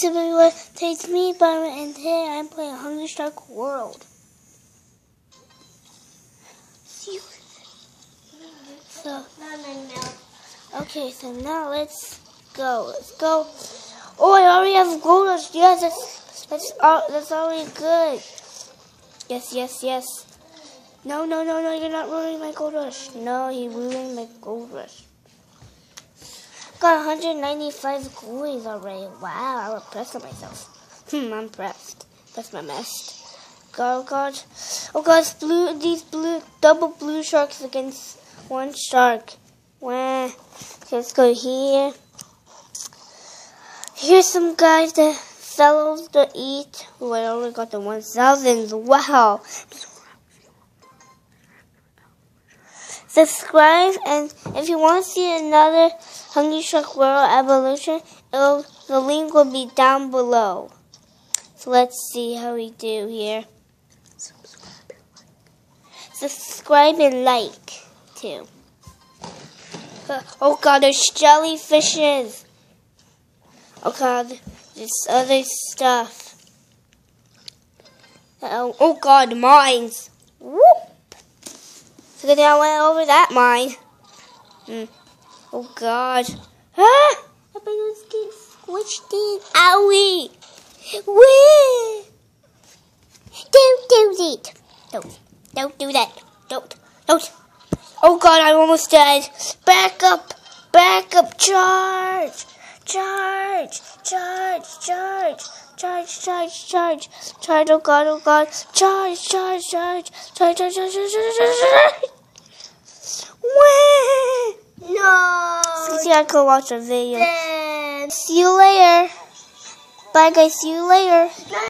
to be with Takes Me Byram and today I'm playing Hungry Shark World. So, okay, so now let's go. Let's go. Oh, I already have gold rush. Yes, that's that's uh, that's already good. Yes, yes, yes. No, no, no, no, you're not ruining my gold rush. No, you ruined my gold rush. Got 195 coins already. Wow, I'm impressed with myself. Hmm, I'm impressed. That's my best. Oh God. Oh God, blue, these blue, double blue sharks against one shark. Wow. Okay, let's go here. Here's some guys that fellows to eat. Oh, I only got the 1,000. Wow. Subscribe, and if you want to see another Hungry Shark World Evolution, the link will be down below. So let's see how we do here. Subscribe and like, too. Oh god, there's jellyfishes. Oh god, there's other stuff. oh, oh god, mines. Whoop. So then I went over that mine. Hmm. Oh God. Ah! I was getting squished in. Owie! Wee! Don't do it. Don't. Don't do that. Don't. Don't. Oh God, I'm almost dead. Back up. Back up. Charge. Charge. Charge. Charge. Charge, charge, charge, charge, oh god, oh god, charge, charge, charge, charge, charge, charge, charge, charge, charge. No. See, I could watch a video. Then. See you later. Bye, guys. See you later.